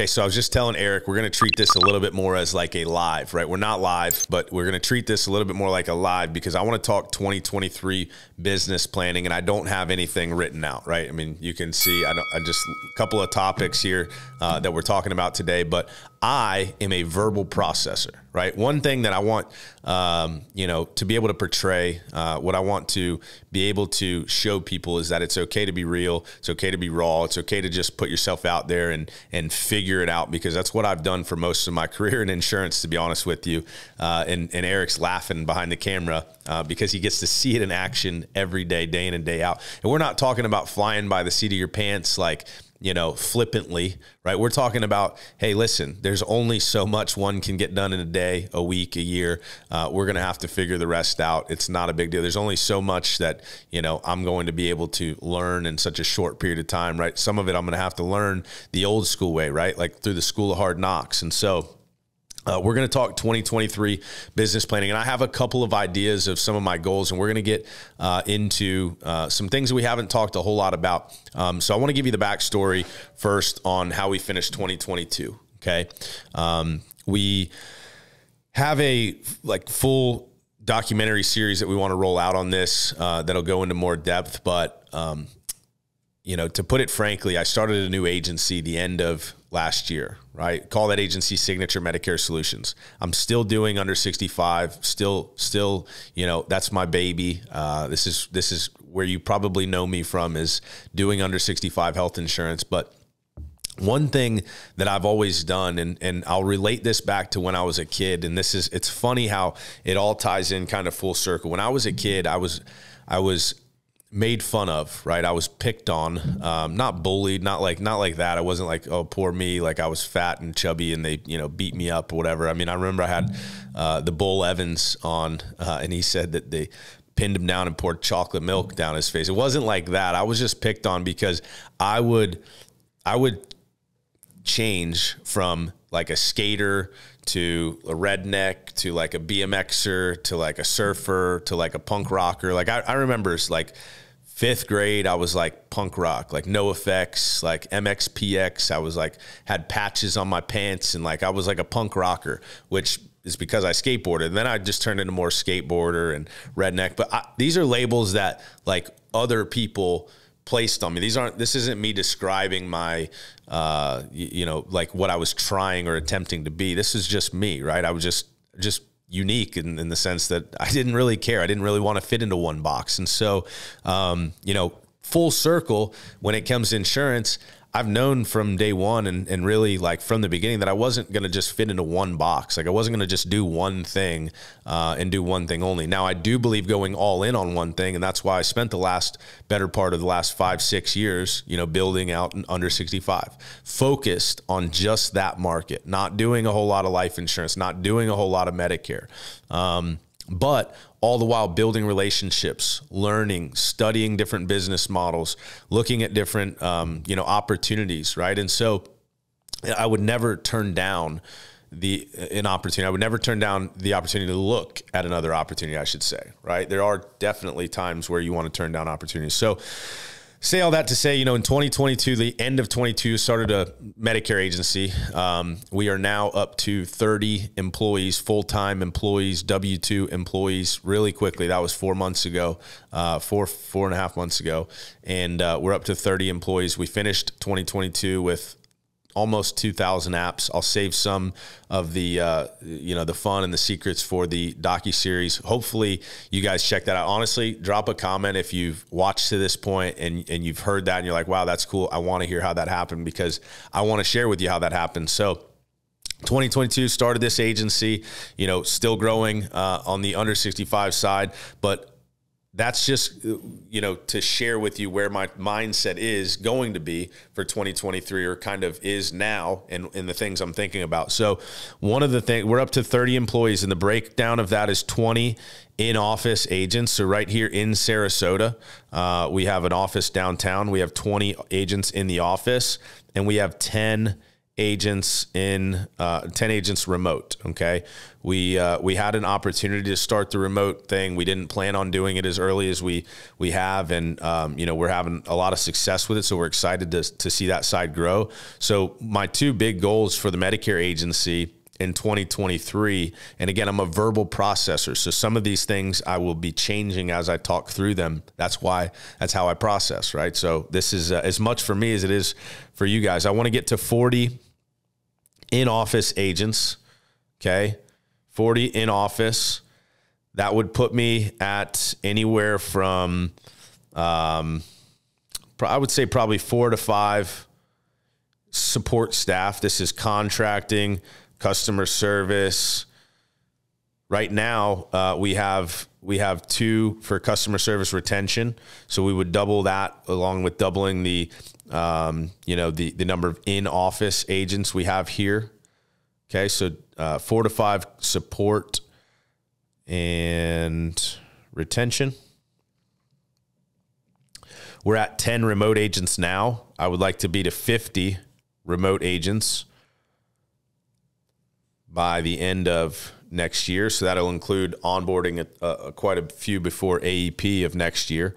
Okay, so I was just telling Eric we're going to treat this a little bit more as like a live, right? We're not live, but we're going to treat this a little bit more like a live because I want to talk 2023 business planning, and I don't have anything written out, right? I mean, you can see I, I just a couple of topics here uh, that we're talking about today, but I am a verbal processor, right? One thing that I want, um, you know, to be able to portray, uh, what I want to be able to show people is that it's okay to be real, it's okay to be raw, it's okay to just put yourself out there and and figure it out because that's what I've done for most of my career in insurance, to be honest with you. Uh, and and Eric's laughing behind the camera uh, because he gets to see it in action every day, day in and day out. And we're not talking about flying by the seat of your pants like you know, flippantly, right? We're talking about, hey, listen, there's only so much one can get done in a day, a week, a year. Uh, we're going to have to figure the rest out. It's not a big deal. There's only so much that, you know, I'm going to be able to learn in such a short period of time, right? Some of it I'm going to have to learn the old school way, right? Like through the school of hard knocks. And so, uh, we're going to talk 2023 business planning, and I have a couple of ideas of some of my goals, and we're going to get uh, into uh, some things we haven't talked a whole lot about. Um, so I want to give you the backstory first on how we finished 2022. Okay, um, we have a like full documentary series that we want to roll out on this uh, that'll go into more depth, but um, you know, to put it frankly, I started a new agency the end of last year, right? Call that agency Signature Medicare Solutions. I'm still doing under 65, still, still, you know, that's my baby. Uh, this is this is where you probably know me from is doing under 65 health insurance, but one thing that I've always done, and, and I'll relate this back to when I was a kid, and this is it's funny how it all ties in kind of full circle. When I was a kid, I was I was made fun of, right? I was picked on, um, not bullied, not like not like that. I wasn't like, oh, poor me, like I was fat and chubby and they, you know, beat me up or whatever. I mean, I remember I had uh, the Bull Evans on, uh, and he said that they pinned him down and poured chocolate milk down his face. It wasn't like that. I was just picked on because I would, I would change from like a skater to a redneck to like a BMXer to like a surfer to like a punk rocker. Like I, I remember like fifth grade, I was like punk rock, like NOFX, like MXPX. I was like had patches on my pants and like I was like a punk rocker, which is because I skateboarded. And then I just turned into more skateboarder and redneck. But I, these are labels that like other people placed on me. These aren't. This isn't me describing my, uh, you, know, like what I was trying or attempting to be. This is just me, right? I was just just unique in, in the sense that I didn't really care. I didn't really want to fit into one box. And so, um, you know, full circle when it comes to insurance, I've known from day one and, and really like from the beginning that I wasn't going to just fit into one box. Like I wasn't going to just do one thing uh, and do one thing only. Now I do believe going all in on one thing, and that's why I spent the last better part of the last five six years, you know, building out under 65, focused on just that market, not doing a whole lot of life insurance, not doing a whole lot of Medicare. Um, but all the while building relationships, learning, studying different business models, looking at different um, you know opportunities, right? And so I would never turn down the an opportunity. I would never turn down the opportunity to look at another opportunity. I should say, right? There are definitely times where you want to turn down opportunities. So say all that to say, you know, in 2022, the end of 22 started a Medicare agency. Um, we are now up to 30 employees, full time employees, W 2 employees really quickly. That was four months ago, uh, four, four and a half months ago. And uh, we're up to 30 employees. We finished 2022 with almost 2000 apps. I'll save some of the uh, you know the fun and the secrets for the docu series hopefully you guys check that out. Honestly drop a comment if you've watched to this point and, and you've heard that and you're like wow that's cool. I want to hear how that happened because i want to share with you how that happened. So 2022 started this agency, you know, still growing uh, on the under 65 side, but that's just you know to share with you where my mindset is going to be for 2023 or kind of is now and, in the things i'm thinking about. So one of the things we're up to 30 employees and the breakdown of that is 20 in office agents. So right here in sarasota uh, we have an office downtown. We have 20 agents in the office and we have 10 agents in uh, 10 agents remote okay we uh, we had an opportunity to start the remote thing we didn't plan on doing it as early as we we have and um, you know we're having a lot of success with it so we're excited to, to see that side grow so my two big goals for the medicare agency in 2023. And again, I'm a verbal processor. So some of these things I will be changing as I talk through them. That's why, that's how I process, right? So this is uh, as much for me as it is for you guys. I want to get to 40 in office agents. Okay. 40 in office. That would put me at anywhere from, um, I would say probably four to five support staff. This is contracting, customer service. Right now, uh, we have we have two for customer service retention, so we would double that along with doubling the um, you know the the number of in office agents we have here. Okay, so uh, four to five support and retention. We're at 10 remote agents now. I would like to be to 50 remote agents by the end of next year. So that'll include onboarding a, a, quite a few before AEP of next year.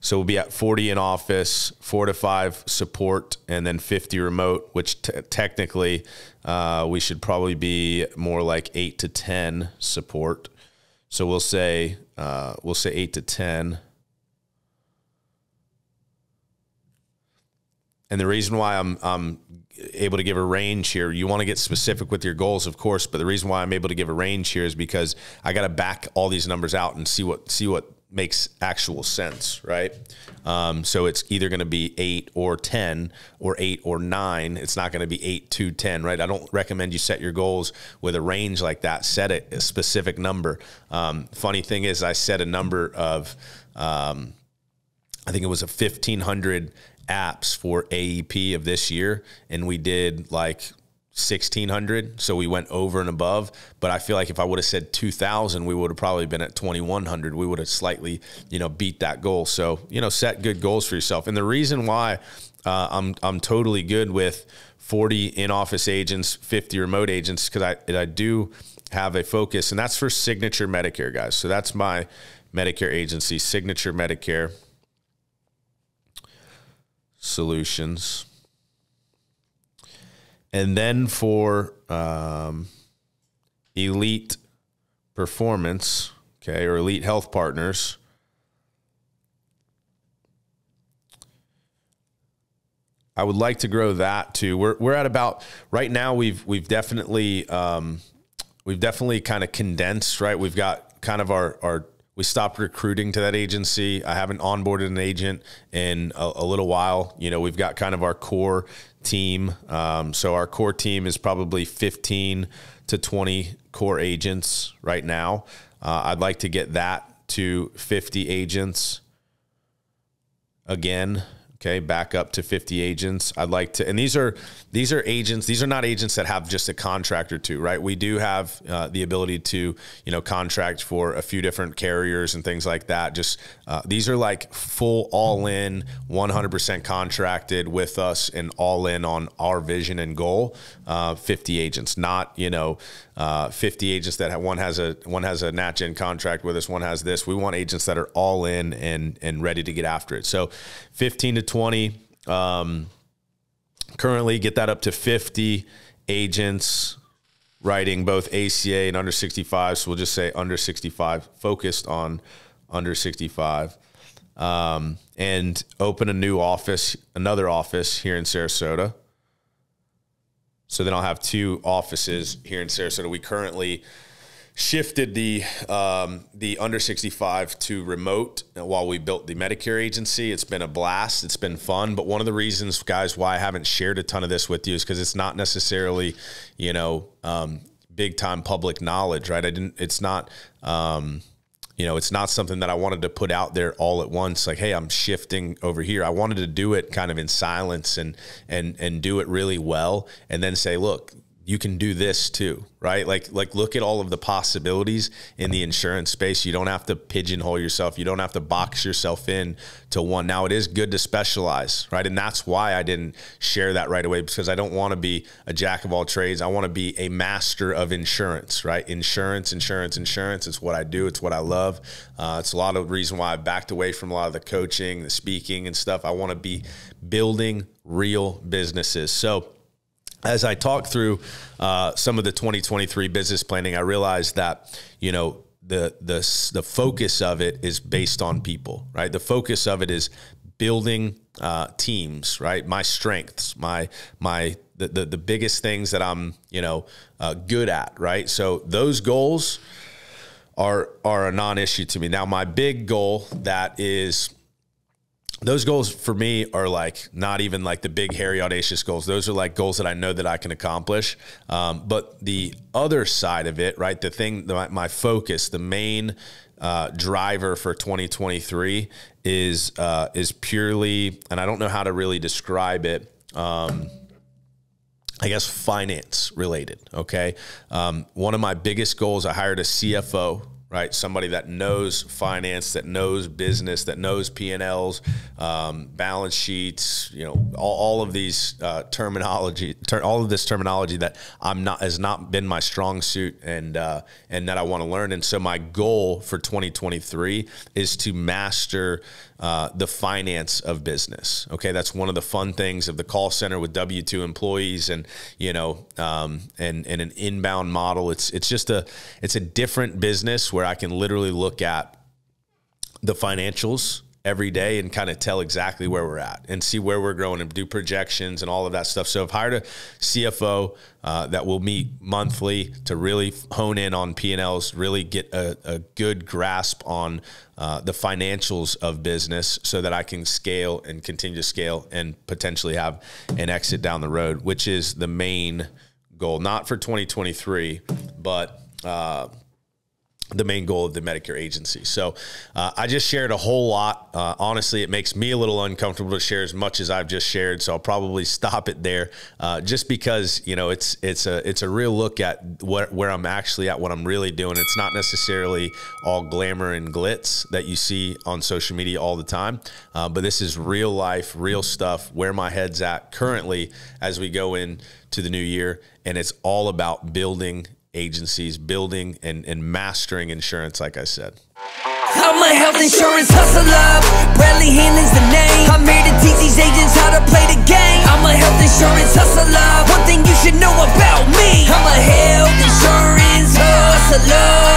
So we'll be at 40 in office, four to five support, and then 50 remote, which technically uh, we should probably be more like eight to 10 support. So we'll say uh, we'll say eight to 10. And the reason why I'm I'm able to give a range here. You want to get specific with your goals, of course, but the reason why I'm able to give a range here is because I got to back all these numbers out and see what see what makes actual sense, right? Um, so it's either going to be eight or 10 or eight or nine. It's not going to be eight to 10, right? I don't recommend you set your goals with a range like that. Set it a specific number. Um, funny thing is, I set a number of, um, I think it was a 1500 apps for AEP of this year, and we did like 1600 so we went over and above. But i feel like if i would have said 2000 we would have probably been at 2100 we would have slightly you know beat that goal. So you know set good goals for yourself. And the reason why uh, i'm i'm totally good with 40 in-office agents 50 remote agents because i i do have a focus and that's for signature medicare guys. So that's my medicare agency signature medicare solutions. And then for um, elite performance, okay, or elite health partners, I would like to grow that too. We're we're at about right now. We've we've definitely um, we've definitely kind of condensed. Right, we've got kind of our our we stopped recruiting to that agency. I haven't onboarded an agent in a, a little while. You know, we've got kind of our core team. Um, so our core team is probably 15 to 20 core agents right now. Uh, I'd like to get that to 50 agents again okay back up to 50 agents. I'd like to and these are these are agents these are not agents that have just a contract or two right? We do have uh, the ability to you know contract for a few different carriers and things like that. Just uh, these are like full all in 100% contracted with us and all in on our vision and goal. Uh, 50 agents not you know uh, 50 agents that have, one has a one has a NatGen contract with us one has this we want agents that are all in and and ready to get after it so 15 to 20. Um, currently, get that up to 50 agents writing both ACA and under 65. So we'll just say under 65, focused on under 65. Um, and open a new office, another office here in Sarasota. So then I'll have two offices here in Sarasota. We currently shifted the um, the under 65 to remote while we built the Medicare agency. It's been a blast. It's been fun. But one of the reasons, guys, why I haven't shared a ton of this with you is because it's not necessarily, you know, um, big time public knowledge, right? I didn't. It's not. Um, you know, it's not something that I wanted to put out there all at once. Like, hey, I'm shifting over here. I wanted to do it kind of in silence and and and do it really well, and then say, look, you can do this too, right? Like like look at all of the possibilities in the insurance space. You don't have to pigeonhole yourself. You don't have to box yourself in to one. Now it is good to specialize, right? And that's why I didn't share that right away because I don't want to be a jack of all trades. I want to be a master of insurance, right? Insurance, insurance, insurance. It's what I do. It's what I love. Uh, it's a lot of reason why I backed away from a lot of the coaching, the speaking and stuff. I want to be building real businesses. So as I talk through uh, some of the 2023 business planning, I realized that you know the the the focus of it is based on people, right? The focus of it is building uh, teams, right? My strengths, my my the, the, the biggest things that I'm you know uh, good at, right? So those goals are are a non-issue to me. Now my big goal that is those goals for me are like not even like the big hairy audacious goals those are like goals that i know that i can accomplish um, but the other side of it right the thing the, my focus the main uh, driver for 2023 is uh, is purely and i don't know how to really describe it um, I guess finance related. Okay. Um, one of my biggest goals, I hired a CFO right? Somebody that knows finance, that knows business, that knows P and Ls, um, balance sheets, you know, all, all of these uh, terminology, ter- all of this terminology that I'm not has not been my strong suit, and uh, and that I want to learn. And so my goal for 2023 is to master uh, the finance of business. Okay, that's one of the fun things of the call center with W two employees, and you know, um, and and an inbound model. It's it's just a it's a different business where I can literally look at the financials every day and kind of tell exactly where we're at and see where we're growing and do projections and all of that stuff. So I've hired a CFO uh, that will meet monthly to really hone in on P&Ls, really get a, a good grasp on uh, the financials of business so that I can scale and continue to scale and potentially have an exit down the road, which is the main goal, not for 2023, but uh, the main goal of the Medicare agency. So uh, I just shared a whole lot. Uh, honestly, it makes me a little uncomfortable to share as much as I've just shared. So I'll probably stop it there, uh, just because you know it's it's a it's a real look at what, where I'm actually at, what I'm really doing. It's not necessarily all glamour and glitz that you see on social media all the time, uh, but this is real life, real stuff. Where my head's at currently as we go in to the new year, and it's all about building agencies, building and, and mastering insurance, like I said. I'm a health insurance hustler. Bradley the name. I'm here to teach these agents how to play the game. I'm a health insurance hustler. One thing you should know about me. I'm a health insurance hustler.